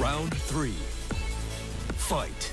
Round three. Fight.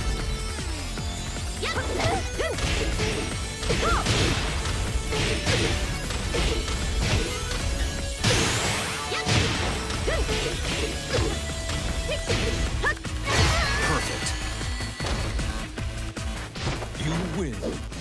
Perfect. You win.